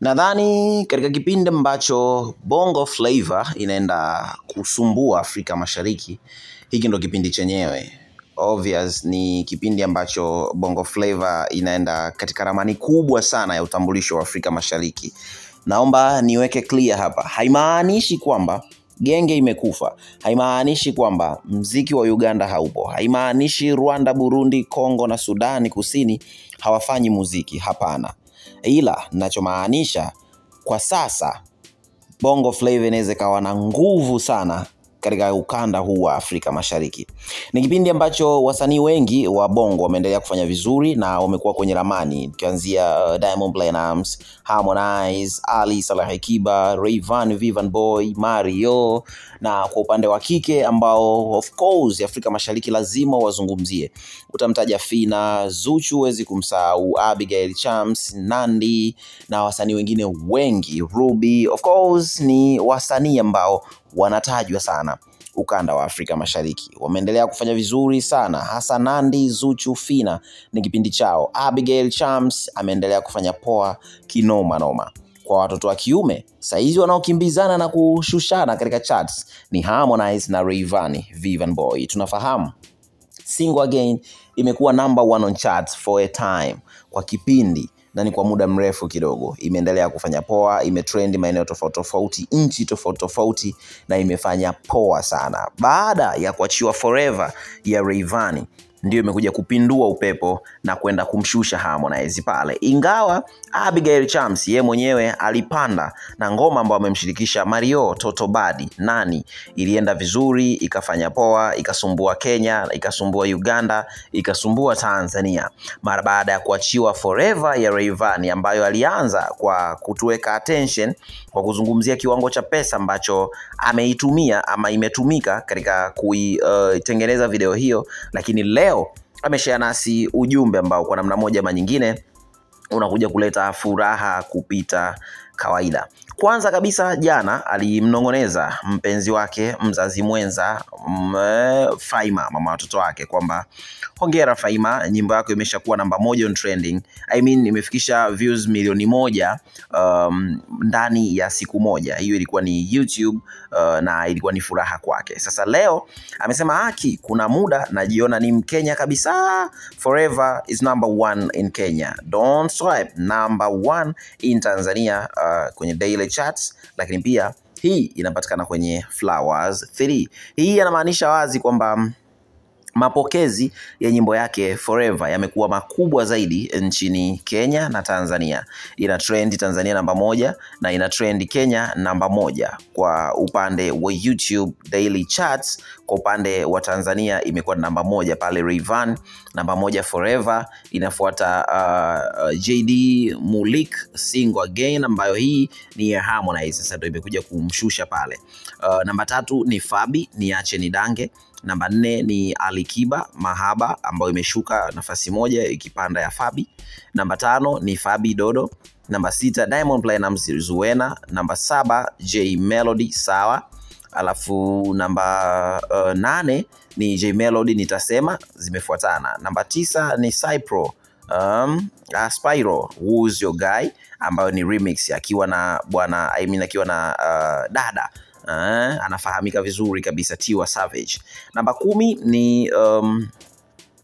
Nadhani katika kipindi ambacho Bongo Flava inaenda kusumbua Afrika Mashariki, hiki ndo kipindi chenyewe. Obvious ni kipindi ambacho Bongo Flava inaenda katika ramani kubwa sana ya utambulisho wa Afrika Mashariki. Naomba niweke clear hapa, haimaanishi kwamba genge imekufa, haimaanishi kwamba mziki wa Uganda haupo, haimaanishi Rwanda, Burundi, Kongo na Sudani Kusini hawafanyi muziki. Hapana, ila nachomaanisha kwa sasa Bongo Flava inaweza ikawa na nguvu sana katika ukanda huu wa Afrika Mashariki. Ni kipindi ambacho wasanii wengi wa Bongo wameendelea kufanya vizuri na wamekuwa kwenye ramani, ukianzia uh, Diamond Platnumz, Harmonize, Ali salah Kiba, Rayvanny, Vivian Boy, Mario na kwa upande wa kike ambao of course Afrika Mashariki lazima wazungumzie. Utamtaja Fina, Zuchu, huwezi kumsahau Abigail Chams, Nandi na wasanii wengine wengi, Ruby. Of course ni wasanii ambao wanatajwa sana ukanda wa Afrika Mashariki. Wameendelea kufanya vizuri sana, hasa Nandi, Zuchu, Fina ni kipindi chao. Abigail Chams ameendelea kufanya poa kinoma noma. Kwa watoto wa kiume saizi wanaokimbizana na kushushana katika charts ni Harmonize na Rayvanny, Vivian Boy. Tunafahamu Single Again imekuwa number one on charts for a time kwa kipindi na ni kwa muda mrefu kidogo. Imeendelea kufanya poa, imetrend maeneo tofauti tofauti, nchi tofauti tofauti, na imefanya poa sana. Baada ya kuachiwa Forever ya Rayvanny ndio imekuja kupindua upepo na kwenda kumshusha Harmonize pale, ingawa Abigail Chams ye mwenyewe alipanda na ngoma ambayo amemshirikisha Mario Toto Badi nani, ilienda vizuri, ikafanya poa, ikasumbua Kenya, ikasumbua Uganda, ikasumbua Tanzania. Mara baada ya kuachiwa Forever ya Rayvanny ambayo alianza kwa kutuweka attention kwa kuzungumzia kiwango cha pesa ambacho ameitumia ama imetumika katika kuitengeneza uh, video hiyo, lakini leo ameshare nasi ujumbe ambao kwa namna moja ama nyingine unakuja kuleta furaha kupita kawaida. Kwanza kabisa, jana alimnong'oneza mpenzi wake mzazi mwenza m, Faima, mama watoto wake, kwamba hongera Faima, nyimbo yako imeshakuwa namba moja on trending. I mean, imefikisha views milioni moja um, ndani ya siku moja. Hiyo ilikuwa ni YouTube uh, na ilikuwa ni furaha kwake. Sasa leo amesema haki, kuna muda najiona ni Mkenya kabisa. Forever is number one in Kenya, don't swipe number one in Tanzania uh, kwenye daily charts, lakini pia hii inapatikana kwenye Flowers 3. Hii inamaanisha wazi kwamba mapokezi ya nyimbo yake Forever yamekuwa makubwa zaidi nchini Kenya na Tanzania. Ina trend Tanzania namba moja na ina trend Kenya namba moja kwa upande wa YouTube daily charts. Kwa upande wa Tanzania imekuwa namba moja pale Rayvanny, namba moja Forever, inafuata uh, JD Mulik Single Again ambayo hii ni ya Harmonize, sasa ndio imekuja kumshusha pale. Uh, namba tatu ni Fabi niache nidange namba nne ni Alikiba Mahaba ambayo imeshuka nafasi moja ikipanda ya Fabi. Namba tano ni Fabi Dodo. Namba sita Diamond Platnumz Zuena. Namba saba J Melody sawa. Alafu namba uh, nane ni J Melody nitasema, zimefuatana. Namba tisa ni Cypro um, uh, Spyro Who's Your Guy ambayo ni remix akiwa na bwana I mean, akiwa na uh, dada Uh, anafahamika vizuri kabisa Tiwa Savage. Namba kumi ni um,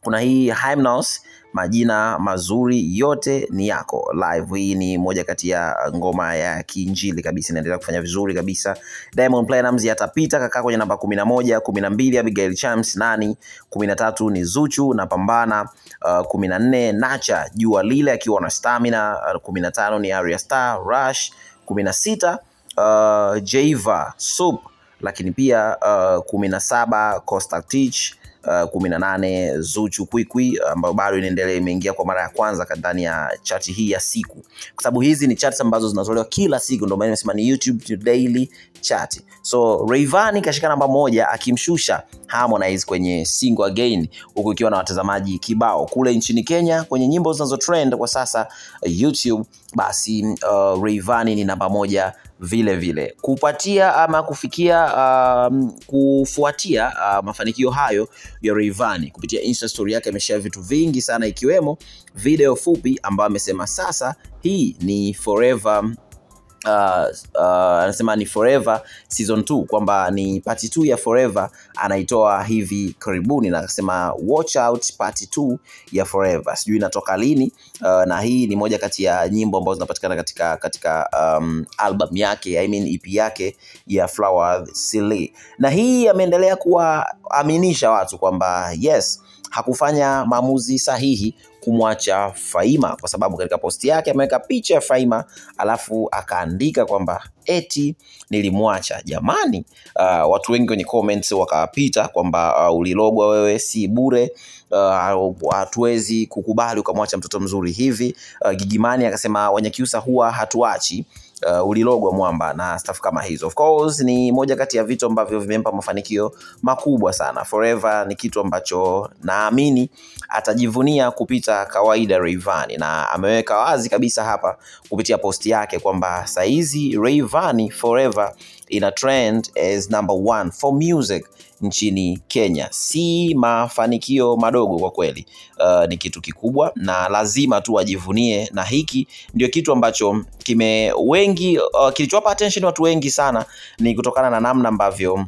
kuna hii Hymnos majina mazuri yote ni yako live. Hii ni moja kati ya ngoma ya kiinjili kabisa, inaendelea kufanya vizuri kabisa. Diamond Platnumz yatapita kakaa kwenye namba kumi na moja. kumi na mbili Abigail Chams nani. kumi na tatu ni Zuchu na Pambana. Uh, kumi na nne Nacha jua lile akiwa na Stamina. Uh, kumi na tano ni Aria Star Rush. kumi na sita uh, Jaiva Soup, lakini pia uh, kumi na saba uh, kumi na nane Zuchu Kwikwi ambayo bado inaendelea, imeingia kwa mara ya kwanza ndani ya chati hii ya siku, kwa sababu hizi ni charts ambazo zinatolewa kila siku, ndio maana nimesema ni YouTube daily chart. So Rayvanny kashika namba moja akimshusha Harmonize kwenye Single Again, huku ikiwa na watazamaji kibao kule nchini Kenya kwenye nyimbo zinazo trend kwa sasa YouTube, basi uh, Rayvanny ni namba moja vile vile. Kupatia ama kufikia um, kufuatia uh, mafanikio hayo ya Rayvanny. Kupitia Insta story yake ameshare vitu vingi sana ikiwemo video fupi ambayo amesema sasa hii ni Forever uh, uh, anasema ni Forever season 2 kwamba ni part 2 ya Forever anaitoa hivi karibuni, na akasema watch out part 2 ya Forever, sijui inatoka lini. Uh, na hii ni moja kati ya nyimbo ambazo zinapatikana katika katika um, album yake I mean EP yake ya Flower Silly, na hii ameendelea kuwaaminisha watu kwamba yes hakufanya maamuzi sahihi kumwacha Faima kwa sababu katika posti yake ameweka picha ya Faima alafu akaandika kwamba eti nilimwacha. Jamani, uh, watu wengi kwenye comments wakapita kwamba uh, ulilogwa wewe, si bure hatuwezi uh, kukubali ukamwacha mtoto mzuri hivi. Uh, Gigimani akasema Wanyakyusa huwa hatuachi uh, ulilogwa mwamba na stuff kama hizo. Of course ni moja kati ya vitu ambavyo vimempa mafanikio makubwa sana. Forever ni kitu ambacho naamini atajivunia kupita kawaida Rayvanny, na ameweka wazi kabisa hapa kupitia posti yake kwamba saizi Rayvanny Forever ina trend as number one for music nchini Kenya. Si mafanikio madogo kwa kweli. Uh, ni kitu kikubwa na lazima tu wajivunie, na hiki ndio kitu ambacho kime wengi uh, kilichowapa attention watu wengi sana ni kutokana na namna ambavyo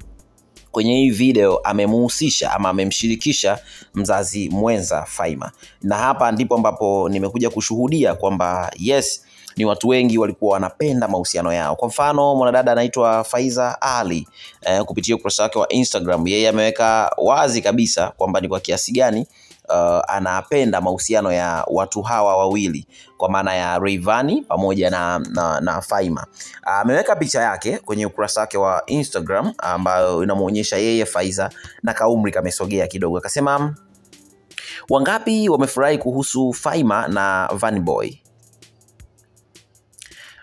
kwenye hii video amemuhusisha ama amemshirikisha mzazi mwenza Faima, na hapa ndipo ambapo nimekuja kushuhudia kwamba yes ni watu wengi walikuwa wanapenda mahusiano yao. Kwa mfano mwanadada anaitwa Faiza Ali eh, kupitia ukurasa wake wa Instagram, yeye ameweka wazi kabisa kwamba ni kwa kiasi gani uh, anapenda mahusiano ya watu hawa wawili kwa maana ya Rayvanny pamoja na, na, na Faima. Ameweka uh, picha yake kwenye ukurasa wake wa Instagram ambayo inamuonyesha yeye Faiza na kaumri kamesogea kidogo, akasema wangapi wamefurahi kuhusu Faima na Vanny Boy.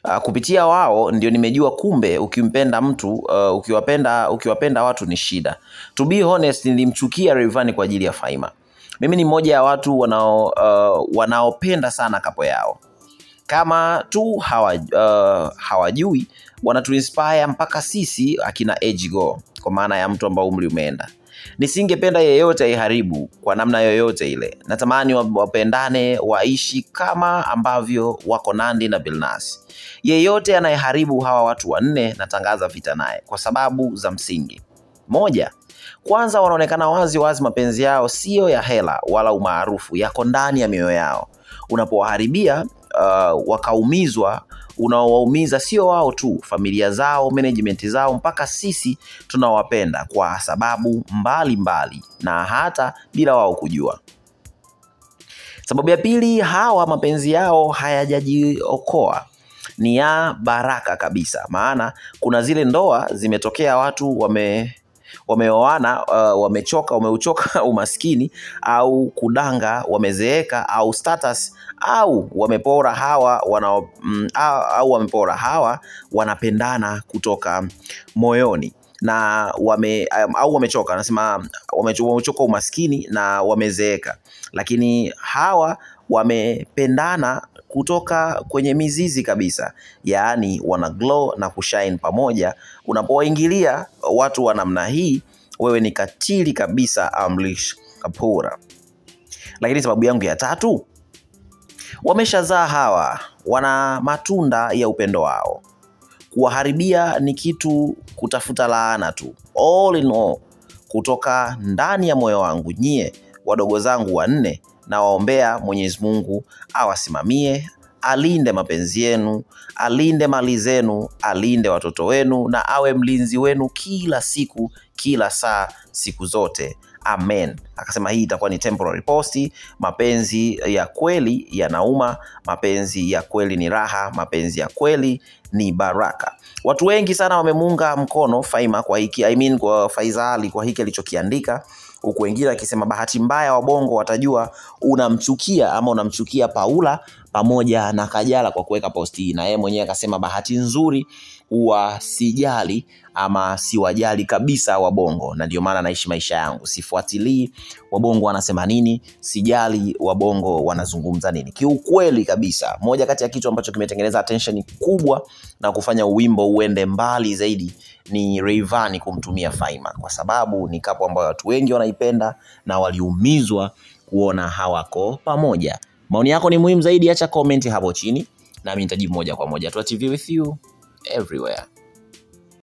Uh, kupitia wao ndio nimejua kumbe ukimpenda mtu uh, ukiwapenda ukiwapenda watu ni shida. To be honest, nilimchukia Rayvanny kwa ajili ya Faima. Mimi ni mmoja ya watu wanao uh, wanaopenda sana kapo yao, kama tu hawa, uh, hawajui wanatuinspire mpaka sisi akina age go, kwa maana ya mtu ambao umri umeenda. Nisingependa yeyote aiharibu kwa namna yoyote ile. Natamani wapendane, waishi kama ambavyo wako Nandi na Bilnas. Yeyote anayeharibu hawa watu wanne, natangaza vita naye kwa sababu za msingi. Moja, kwanza wanaonekana wazi wazi mapenzi yao siyo ya hela wala umaarufu, yako ndani ya mioyo yao. Unapowaharibia uh, wakaumizwa, unaowaumiza sio wao tu, familia zao, management zao, mpaka sisi tunawapenda kwa sababu mbalimbali mbali, na hata bila wao kujua. Sababu ya pili, hawa mapenzi yao hayajajiokoa ni ya baraka kabisa, maana kuna zile ndoa zimetokea watu wame wameoana uh, wamechoka wameuchoka umaskini au kudanga, wamezeeka au status au wamepora hawa wana, mm, au, au wamepora hawa wanapendana kutoka moyoni. Na wame, um, au wamechoka, anasema wamechoka umaskini na wamezeeka, lakini hawa wamependana kutoka kwenye mizizi kabisa, yaani wana glow na kushine pamoja. Unapowaingilia watu wa namna hii, wewe ni katili kabisa, Amrish Kapoor. Lakini sababu yangu ya tatu, wameshazaa hawa, wana matunda ya upendo wao. Kuwaharibia ni kitu kutafuta laana tu. All in all, kutoka ndani ya moyo wangu, nyie wadogo zangu wanne nawaombea Mwenyezi Mungu awasimamie, alinde mapenzi yenu, alinde mali zenu, alinde watoto wenu na awe mlinzi wenu kila siku, kila saa, siku zote. Amen. Akasema hii itakuwa ni temporary. Mapenzi ya kweli yanauma, mapenzi ya kweli ni raha, mapenzi ya kweli ni baraka. Watu wengi sana wamemuunga mkono Faima kwa hiki, I mean kwa Faizali kwa hiki alichokiandika huku wengine akisema bahati mbaya wabongo watajua unamchukia ama unamchukia Paula pamoja na Kajala kwa kuweka posti hii, na yeye mwenyewe akasema bahati nzuri huwa sijali ama siwajali kabisa wabongo, na ndio maana naishi maisha yangu, sifuatilii wabongo wanasema nini, sijali wabongo wanazungumza nini. Kiukweli kabisa, moja kati ya kitu ambacho kimetengeneza attention kubwa na kufanya uwimbo uende mbali zaidi ni Rayvanny kumtumia Faima, kwa sababu ni kapo ambayo watu wengi wanaipenda na waliumizwa kuona hawako pamoja. Maoni yako ni muhimu zaidi, acha comment hapo chini nami nitajibu moja kwa moja. Tua TV with you. everywhere